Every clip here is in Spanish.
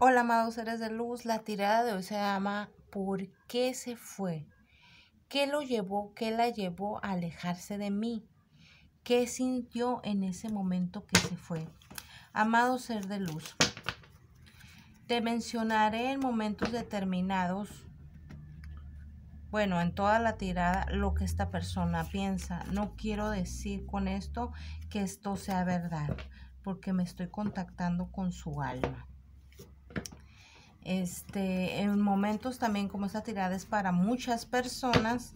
Hola, amados seres de luz. La tirada de hoy se llama ¿Por qué se fue? ¿Qué lo llevó? ¿Qué la llevó a alejarse de mí? ¿Qué sintió en ese momento que se fue? Amado ser de luz, te mencionaré en momentos determinados, bueno, en toda la tirada, lo que esta persona piensa. No quiero decir con esto que esto sea verdad, porque me estoy contactando con su alma. Este, en momentos también como esta tirada es para muchas personas,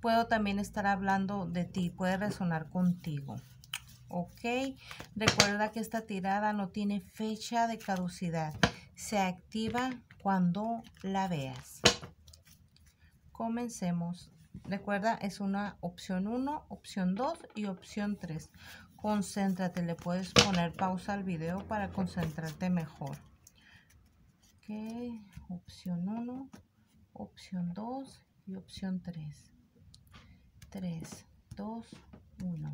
puedo también estar hablando de ti, puede resonar contigo. ¿Ok? Recuerda que esta tirada no tiene fecha de caducidad. Se activa cuando la veas. Comencemos. Recuerda, es una opción 1, opción 2 y opción 3. Concéntrate, le puedes poner pausa al video para concentrarte mejor opción 1, opción 2 y opción 3. 3, 2, 1.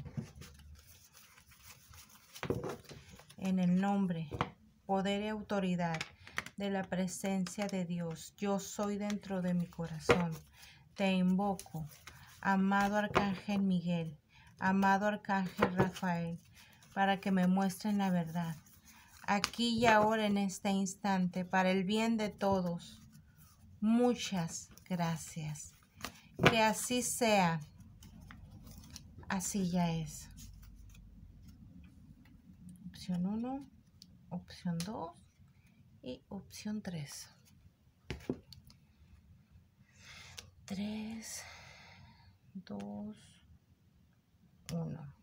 En el nombre, poder y autoridad de la presencia de Dios, yo soy dentro de mi corazón. Te invoco, amado Arcángel Miguel, amado Arcángel Rafael, para que me muestren la verdad aquí y ahora en este instante para el bien de todos. Muchas gracias. Que así sea. Así ya es. Opción 1, opción 2 y opción 3. 3, 2, 1.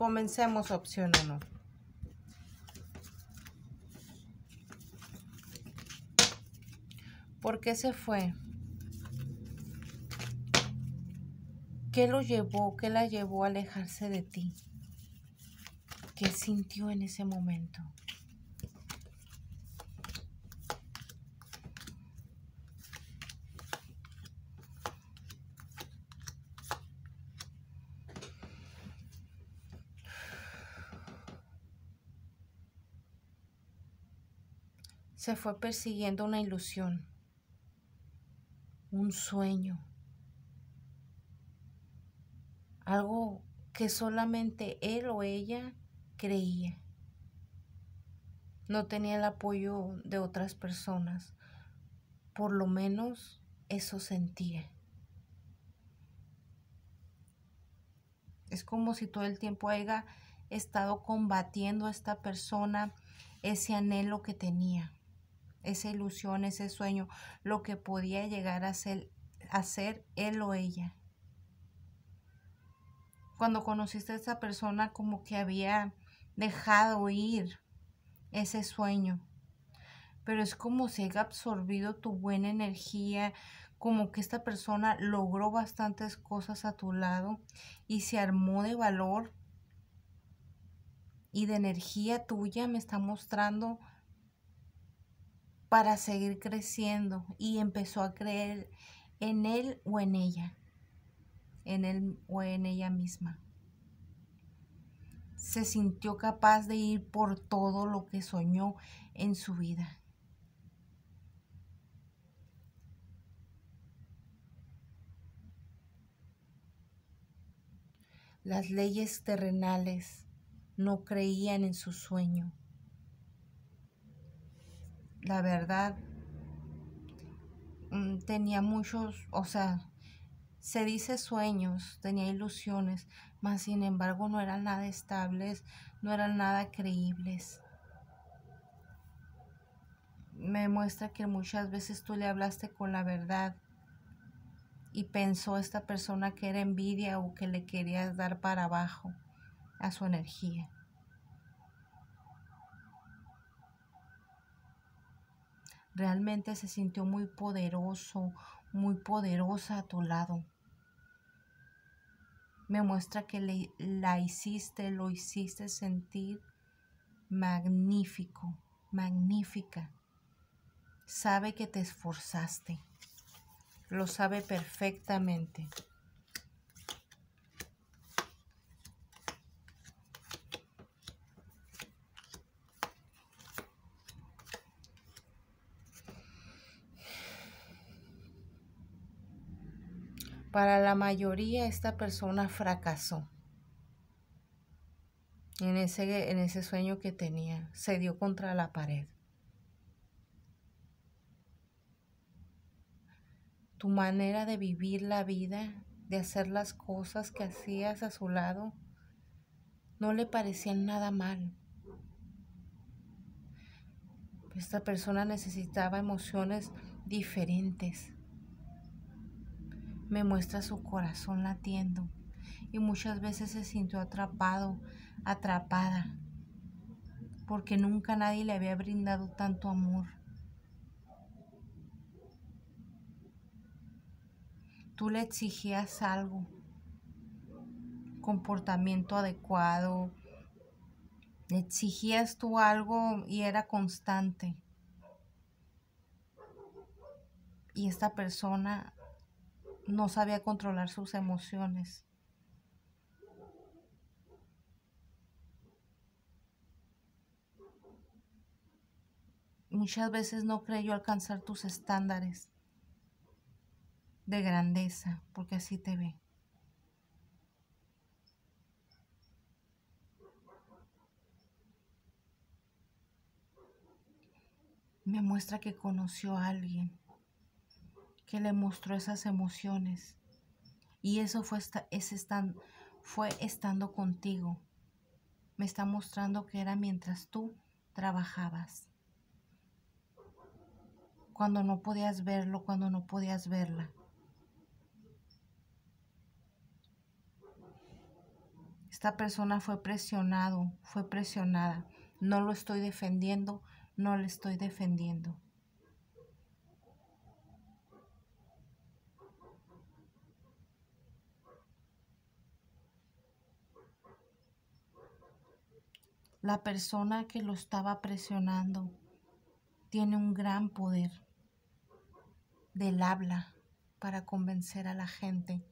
Comencemos opción 1. ¿Por qué se fue? ¿Qué lo llevó? ¿Qué la llevó a alejarse de ti? ¿Qué sintió en ese momento? Se fue persiguiendo una ilusión, un sueño, algo que solamente él o ella creía. No tenía el apoyo de otras personas, por lo menos eso sentía. Es como si todo el tiempo haya estado combatiendo a esta persona ese anhelo que tenía esa ilusión, ese sueño, lo que podía llegar a ser, a él o ella. Cuando conociste a esa persona como que había dejado ir ese sueño, pero es como si haya absorbido tu buena energía, como que esta persona logró bastantes cosas a tu lado y se armó de valor y de energía tuya, me está mostrando para seguir creciendo y empezó a creer en él o en ella, en él o en ella misma. Se sintió capaz de ir por todo lo que soñó en su vida. Las leyes terrenales no creían en su sueño la verdad, mm, tenía muchos, o sea, se dice sueños, tenía ilusiones, mas sin embargo no eran nada estables, no eran nada creíbles. Me muestra que muchas veces tú le hablaste con la verdad y pensó esta persona que era envidia o que le querías dar para abajo a su energía. Realmente se sintió muy poderoso, muy poderosa a tu lado. Me muestra que le, la hiciste, lo hiciste sentir magnífico, magnífica. Sabe que te esforzaste. Lo sabe perfectamente. Para la mayoría esta persona fracasó en ese, en ese sueño que tenía. Se dio contra la pared. Tu manera de vivir la vida, de hacer las cosas que hacías a su lado, no le parecían nada mal. Esta persona necesitaba emociones diferentes. Me muestra su corazón latiendo y muchas veces se sintió atrapado, atrapada, porque nunca nadie le había brindado tanto amor. Tú le exigías algo comportamiento adecuado, exigías tú algo y era constante. Y esta persona no sabía controlar sus emociones. Muchas veces no creyó alcanzar tus estándares de grandeza, porque así te ve. me muestra que conoció a alguien que le mostró esas emociones. Y eso fue, fue estando contigo. Me está mostrando que era mientras tú trabajabas. Cuando no podías verlo, cuando no podías verla. Esta persona fue presionado, fue presionada. No lo estoy defendiendo, no le estoy defendiendo. La persona que lo estaba presionando tiene un gran poder del habla para convencer a la gente.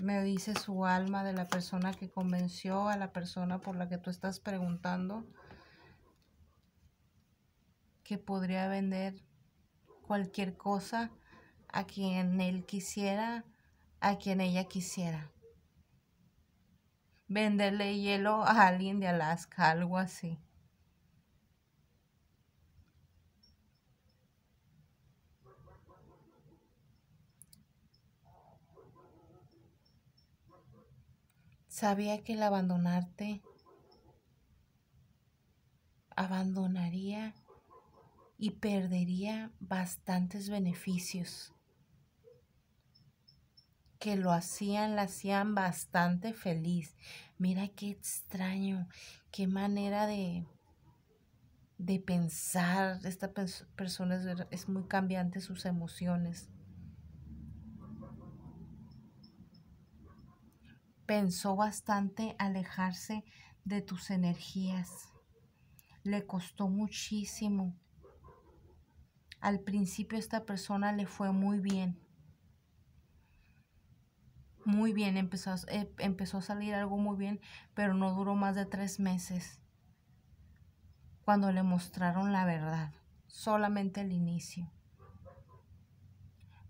Me dice su alma de la persona que convenció a la persona por la que tú estás preguntando que podría vender cualquier cosa a quien él quisiera, a quien ella quisiera. Venderle hielo a alguien de Alaska, algo así. Sabía que el abandonarte abandonaría y perdería bastantes beneficios que lo hacían, la hacían bastante feliz. Mira qué extraño, qué manera de, de pensar. Esta persona es, es muy cambiante sus emociones. pensó bastante alejarse de tus energías. Le costó muchísimo. Al principio esta persona le fue muy bien. Muy bien, empezó, eh, empezó a salir algo muy bien, pero no duró más de tres meses. Cuando le mostraron la verdad, solamente el inicio.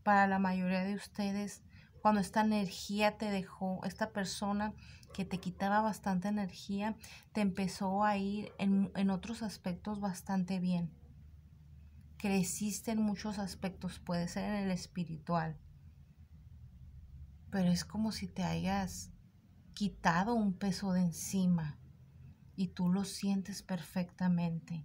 Para la mayoría de ustedes, cuando esta energía te dejó, esta persona que te quitaba bastante energía, te empezó a ir en, en otros aspectos bastante bien. Creciste en muchos aspectos, puede ser en el espiritual, pero es como si te hayas quitado un peso de encima y tú lo sientes perfectamente.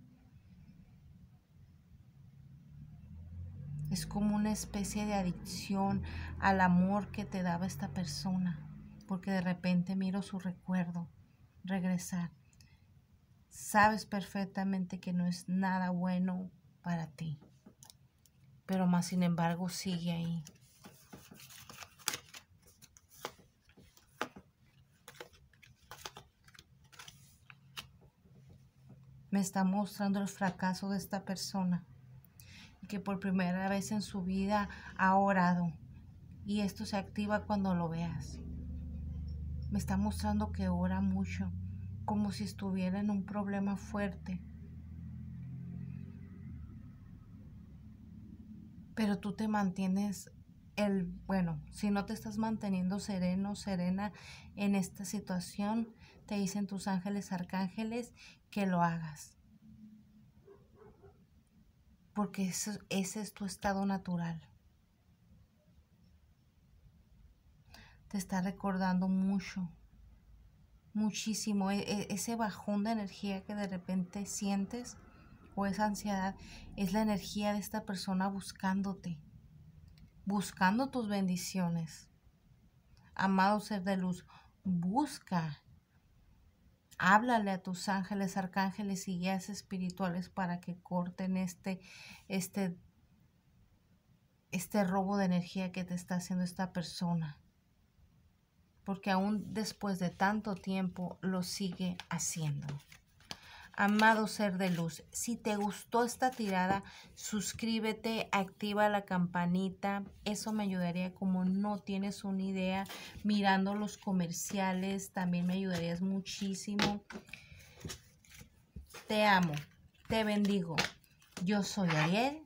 Es como una especie de adicción al amor que te daba esta persona, porque de repente miro su recuerdo regresar. Sabes perfectamente que no es nada bueno para ti, pero más sin embargo sigue ahí. Me está mostrando el fracaso de esta persona que por primera vez en su vida ha orado. Y esto se activa cuando lo veas. Me está mostrando que ora mucho, como si estuviera en un problema fuerte. Pero tú te mantienes el, bueno, si no te estás manteniendo sereno, serena en esta situación, te dicen tus ángeles, arcángeles, que lo hagas. Porque ese es tu estado natural. Te está recordando mucho, muchísimo. E, e, ese bajón de energía que de repente sientes o esa ansiedad es la energía de esta persona buscándote buscando tus bendiciones. Amado ser de luz, busca. Háblale a tus ángeles, arcángeles y guías espirituales para que corten este, este, este robo de energía que te está haciendo esta persona. Porque aún después de tanto tiempo lo sigue haciendo. Amado ser de luz, si te gustó esta tirada, suscríbete, activa la campanita. Eso me ayudaría como no tienes una idea. Mirando los comerciales, también me ayudarías muchísimo. Te amo, te bendigo. Yo soy Ariel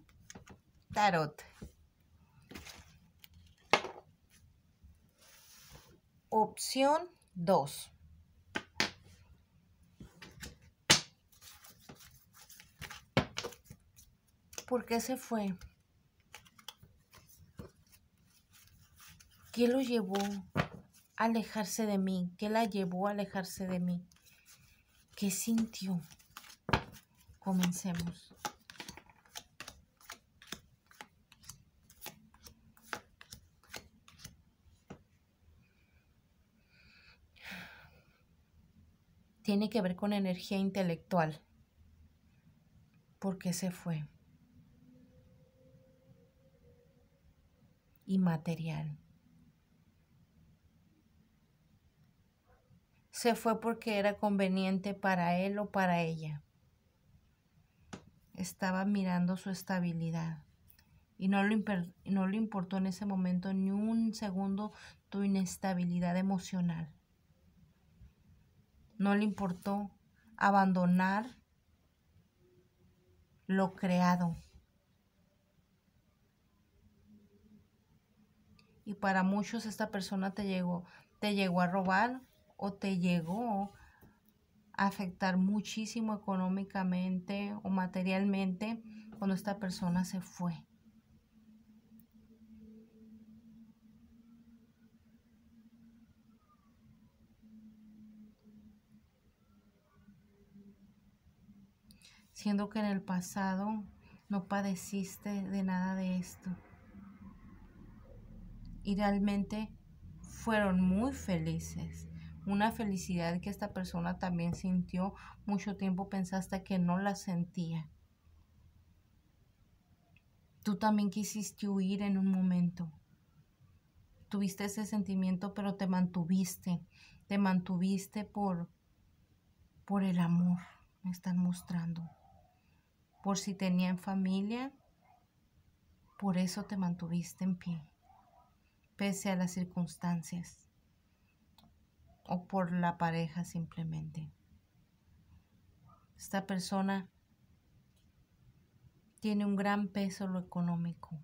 Tarot. Opción 2. ¿Por qué se fue? ¿Qué lo llevó a alejarse de mí? ¿Qué la llevó a alejarse de mí? ¿Qué sintió? Comencemos. Tiene que ver con energía intelectual. ¿Por qué se fue? Y material. Se fue porque era conveniente para él o para ella. Estaba mirando su estabilidad y no le, no le importó en ese momento ni un segundo tu inestabilidad emocional. No le importó abandonar lo creado y para muchos esta persona te llegó, te llegó a robar o te llegó a afectar muchísimo económicamente o materialmente cuando esta persona se fue. Siendo que en el pasado no padeciste de nada de esto y realmente fueron muy felices. Una felicidad que esta persona también sintió. Mucho tiempo pensaste que no la sentía. Tú también quisiste huir en un momento. Tuviste ese sentimiento, pero te mantuviste. Te mantuviste por, por el amor, me están mostrando. Por si tenían familia, por eso te mantuviste en pie pese a las circunstancias o por la pareja simplemente. Esta persona tiene un gran peso lo económico,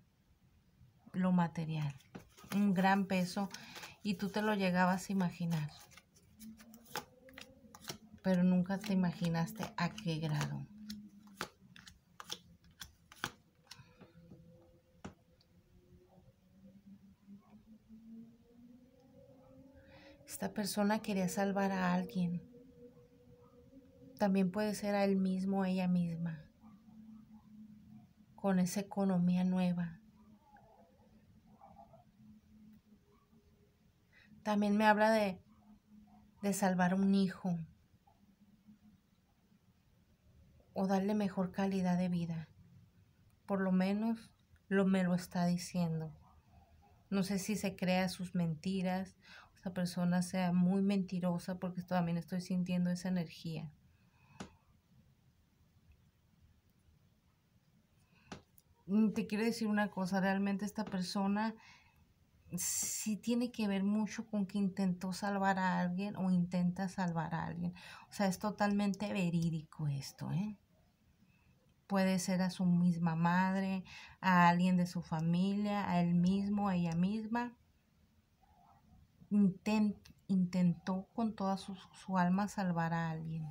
lo material, un gran peso y tú te lo llegabas a imaginar, pero nunca te imaginaste a qué grado. Esta persona quería salvar a alguien. También puede ser a él mismo, ella misma, con esa economía nueva. También me habla de, de salvar a un hijo o darle mejor calidad de vida. Por lo menos lo me lo está diciendo. No sé si se crea sus mentiras esa persona sea muy mentirosa porque también estoy sintiendo esa energía. Mm, te quiero decir una cosa, realmente esta persona sí tiene que ver mucho con que intentó salvar a alguien o intenta salvar a alguien. O sea, es totalmente verídico esto, ¿eh? Puede ser a su misma madre, a alguien de su familia, a él mismo, a ella misma. Intentó con toda su, su alma salvar a alguien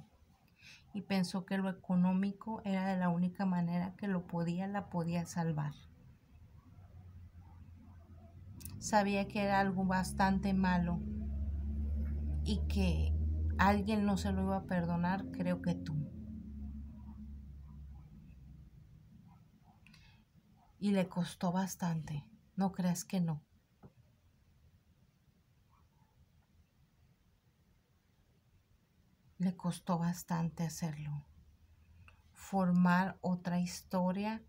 y pensó que lo económico era de la única manera que lo podía, la podía salvar. Sabía que era algo bastante malo y que alguien no se lo iba a perdonar, creo que tú. Y le costó bastante, no creas que no. Le costó bastante hacerlo. Formar otra historia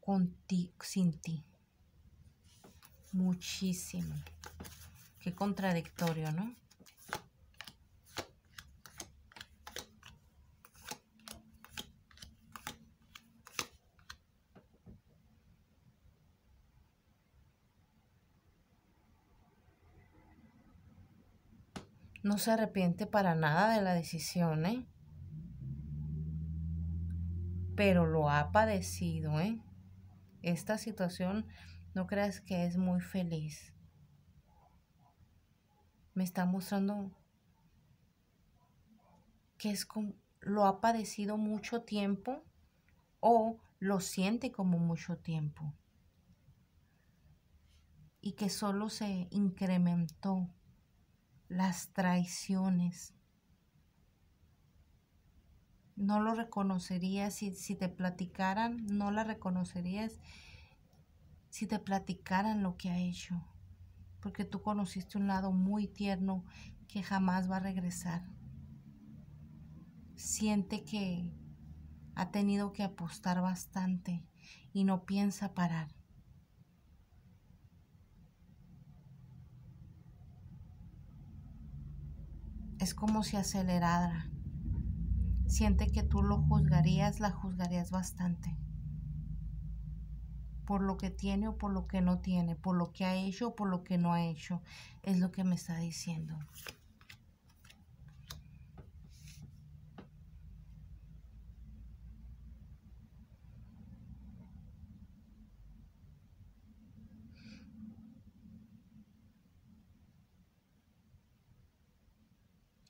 con ti, sin ti. Muchísimo. Qué contradictorio, ¿no? No se arrepiente para nada de la decisión, ¿eh? Pero lo ha padecido, ¿eh? Esta situación no creas que es muy feliz. Me está mostrando que es como, lo ha padecido mucho tiempo o lo siente como mucho tiempo. Y que solo se incrementó las traiciones. No lo reconocerías si, si te platicaran, no la reconocerías si te platicaran lo que ha hecho, porque tú conociste un lado muy tierno que jamás va a regresar. Siente que ha tenido que apostar bastante y no piensa parar. Es como si acelerara. Siente que tú lo juzgarías, la juzgarías bastante. Por lo que tiene o por lo que no tiene, por lo que ha hecho o por lo que no ha hecho. Es lo que me está diciendo.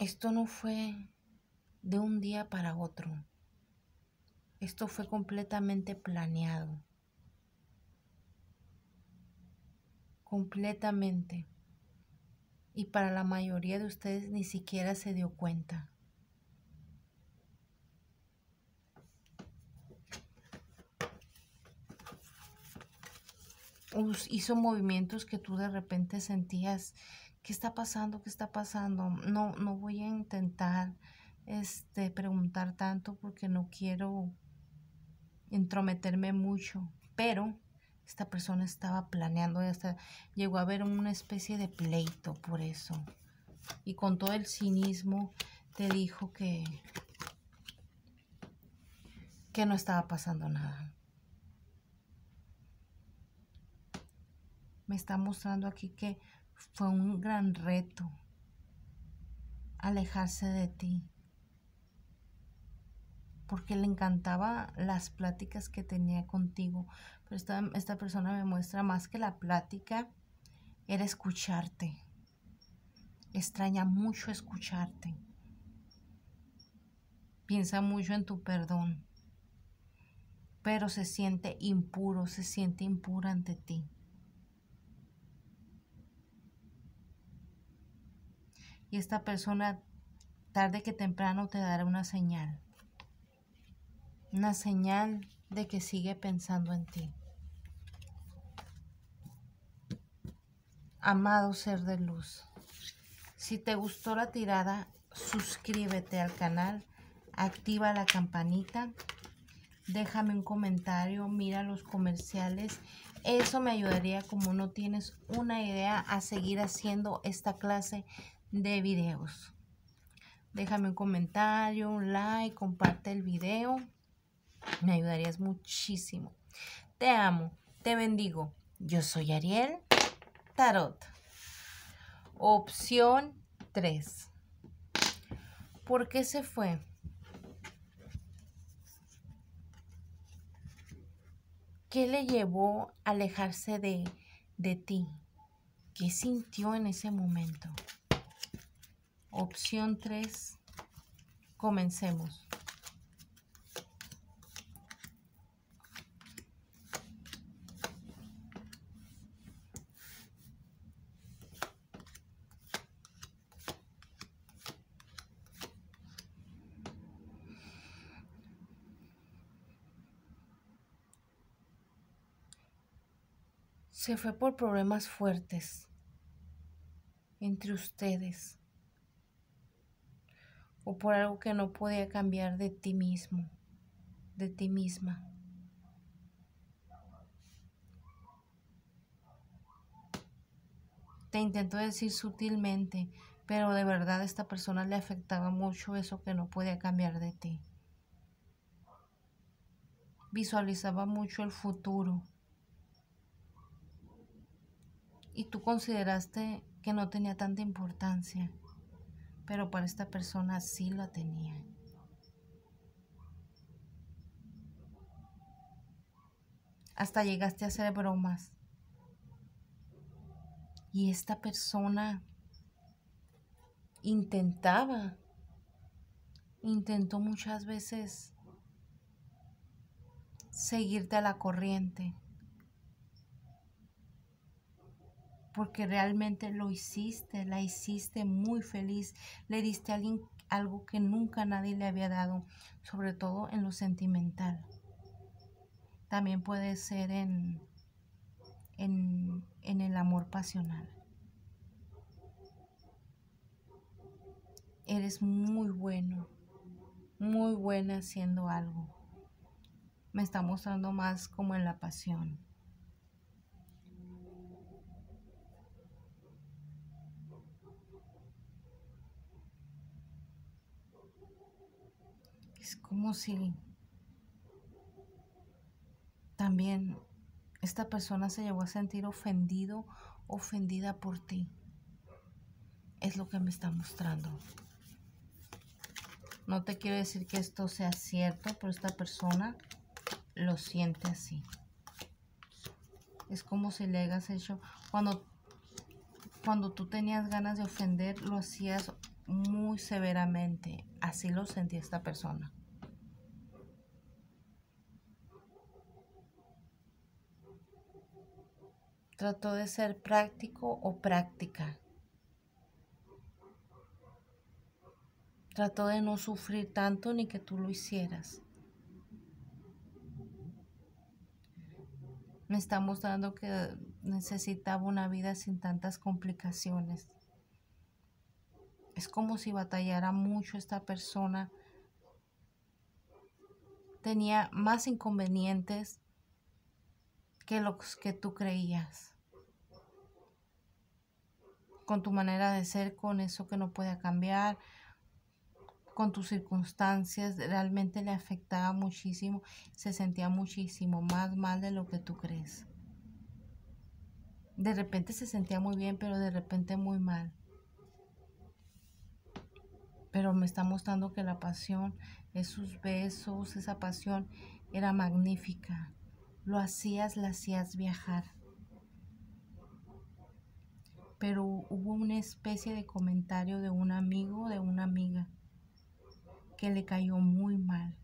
Esto no fue de un día para otro. Esto fue completamente planeado. Completamente. Y para la mayoría de ustedes ni siquiera se dio cuenta. hizo movimientos que tú de repente sentías ¿qué está pasando? ¿Qué está pasando? No, no voy a intentar este, preguntar tanto porque no quiero entrometerme mucho, pero esta persona estaba planeando hasta llegó a haber una especie de pleito por eso. Y con todo el cinismo te dijo que, que no estaba pasando nada. Me está mostrando aquí que fue un gran reto alejarse de ti, porque le encantaba las pláticas que tenía contigo, pero esta, esta persona me muestra más que la plática, era escucharte, extraña mucho escucharte, piensa mucho en tu perdón, pero se siente impuro, se siente impura ante ti. Y esta persona tarde que temprano te dará una señal. Una señal de que sigue pensando en ti. Amado ser de luz, si te gustó la tirada, suscríbete al canal, activa la campanita, déjame un comentario, mira los comerciales. Eso me ayudaría como no tienes una idea a seguir haciendo esta clase de videos. Déjame un comentario, un like, comparte el video. Me ayudarías muchísimo. Te amo, te bendigo. Yo soy Ariel Tarot. Opción 3. ¿Por qué se fue? ¿Qué le llevó a alejarse de, de ti? ¿Qué sintió en ese momento? Opción 3. Comencemos. se fue por problemas fuertes entre ustedes o por algo que no podía cambiar de ti mismo, de ti misma. Te intento decir sutilmente, pero de verdad a esta persona le afectaba mucho eso que no podía cambiar de ti. Visualizaba mucho el futuro y tú consideraste que no tenía tanta importancia, pero para esta persona sí la tenía. Hasta llegaste a hacer bromas. Y esta persona intentaba, intentó muchas veces seguirte a la corriente. Porque realmente lo hiciste, la hiciste muy feliz, le diste a alguien algo que nunca nadie le había dado, sobre todo en lo sentimental. También puede ser en, en, en el amor pasional. Eres muy bueno, muy buena haciendo algo. Me está mostrando más como en la pasión. Es como si también esta persona se llegó a sentir ofendido, ofendida por ti. Es lo que me está mostrando. No te quiero decir que esto sea cierto, pero esta persona lo siente así. Es como si le hayas hecho, cuando, cuando tú tenías ganas de ofender, lo hacías muy severamente. Así lo sentía esta persona. Trató de ser práctico o práctica. Trató de no sufrir tanto ni que tú lo hicieras. Me está mostrando que necesitaba una vida sin tantas complicaciones. Es como si batallara mucho esta persona. Tenía más inconvenientes que los que tú creías con tu manera de ser, con eso que no puede cambiar, con tus circunstancias, realmente le afectaba muchísimo, se sentía muchísimo más mal de lo que tú crees. De repente se sentía muy bien, pero de repente muy mal. Pero me está mostrando que la pasión, esos besos, esa pasión era magnífica. Lo hacías, la hacías viajar pero hubo una especie de comentario de un amigo, de una amiga, que le cayó muy mal.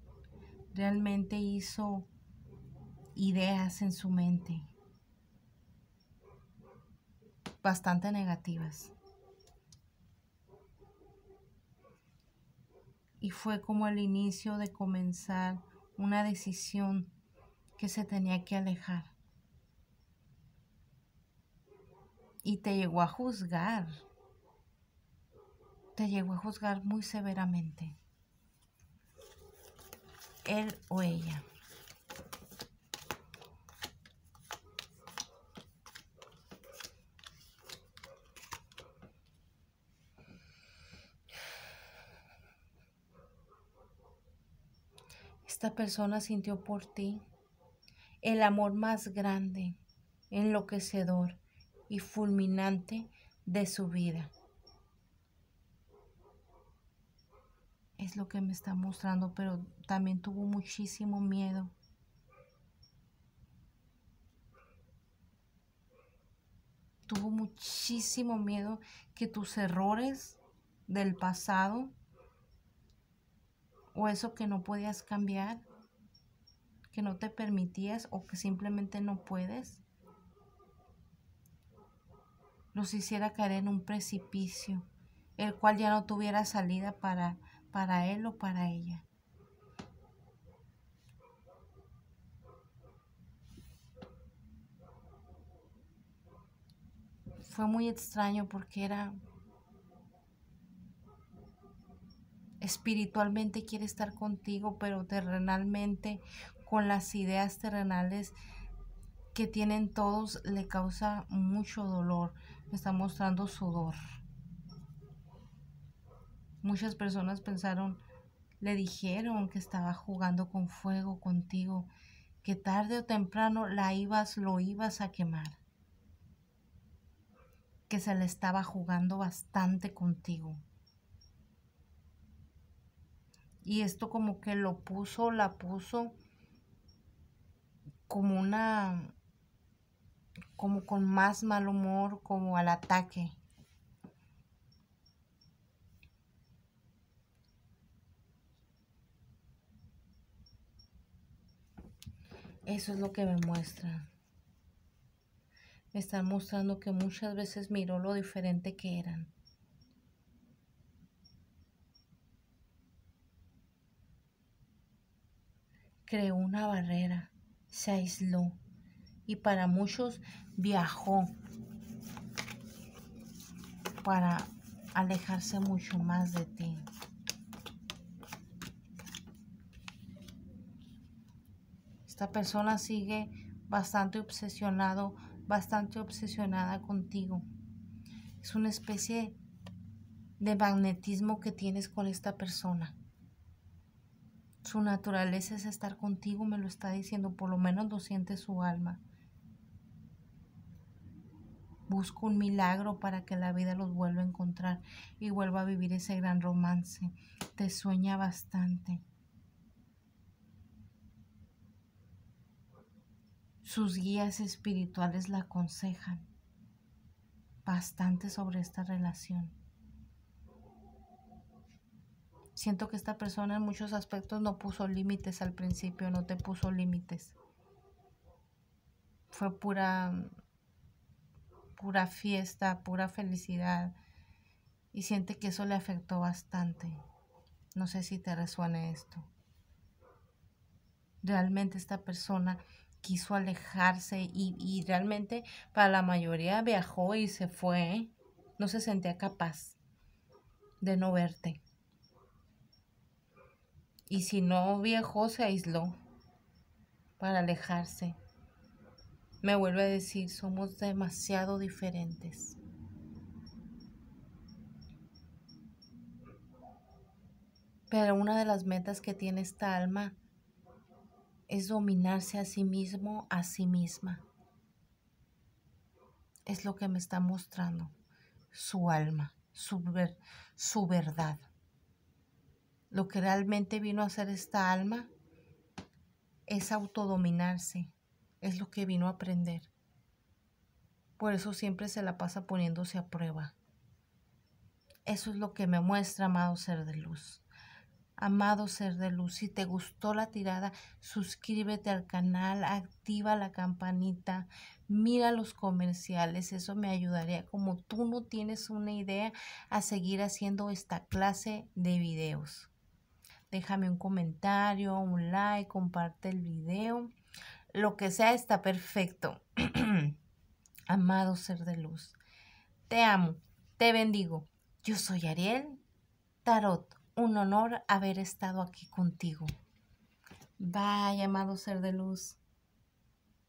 Realmente hizo ideas en su mente bastante negativas. Y fue como el inicio de comenzar una decisión que se tenía que alejar. y te llegó a juzgar. Te llegó a juzgar muy severamente. Él o ella. persona sintió por ti. El amor más grande, enloquecedor y fulminante de su vida. Es lo que me está mostrando, pero también tuvo muchísimo miedo. Tuvo muchísimo miedo que tus errores del pasado o eso que no podías cambiar, que no te permitías o que simplemente no puedes, los hiciera caer en un precipicio, el cual ya no tuviera salida para, para él o para ella. Fue muy extraño porque era espiritualmente quiere estar contigo, pero terrenalmente con las ideas terrenales que tienen todos le causa mucho dolor. Me está mostrando sudor. Muchas personas pensaron, le dijeron que estaba jugando con fuego contigo, que tarde o temprano la ibas, lo ibas a quemar, que se le estaba jugando bastante contigo. Y esto como que lo puso, la puso como una, como con más mal humor, como al ataque. Eso es lo que me muestra. Me están mostrando que muchas veces miró lo diferente que eran. Creó una barrera, se aisló y para muchos viajó para alejarse mucho más de ti. Esta persona sigue bastante obsesionado, bastante obsesionada contigo. Es una especie de magnetismo que tienes con esta persona. Su naturaleza es estar contigo, me lo está diciendo, por lo menos lo siente su alma. Busco un milagro para que la vida los vuelva a encontrar y vuelva a vivir ese gran romance. Te sueña bastante. Sus guías espirituales la aconsejan bastante sobre esta relación. Siento que esta persona en muchos aspectos no puso límites al principio, no te puso límites. Fue pura pura fiesta, pura felicidad y siente que eso le afectó bastante. No sé si te resuene esto. Realmente esta persona quiso alejarse y, y realmente para la mayoría viajó y se fue. No se sentía capaz de no verte. Y si no viajó, se aisló para alejarse. Me vuelve a decir, somos demasiado diferentes. Pero una de las metas que tiene esta alma es dominarse a sí mismo, a sí misma. Es lo que me está mostrando su alma, su, su verdad lo que realmente vino a hacer esta alma es autodominarse, es lo que vino a aprender. Por eso siempre se la pasa poniéndose a prueba. Eso es lo que me muestra, amado ser de luz. Amado ser de luz, si te gustó la tirada, suscríbete al canal, activa la campanita, mira los comerciales, eso me ayudaría como tú no tienes una idea a seguir haciendo esta clase de videos déjame un comentario, un like, comparte el video. Lo que sea está perfecto. Amado ser de luz, te amo, te bendigo. Yo soy Ariel Tarot. Un honor haber estado aquí contigo. Bye, amado ser de luz.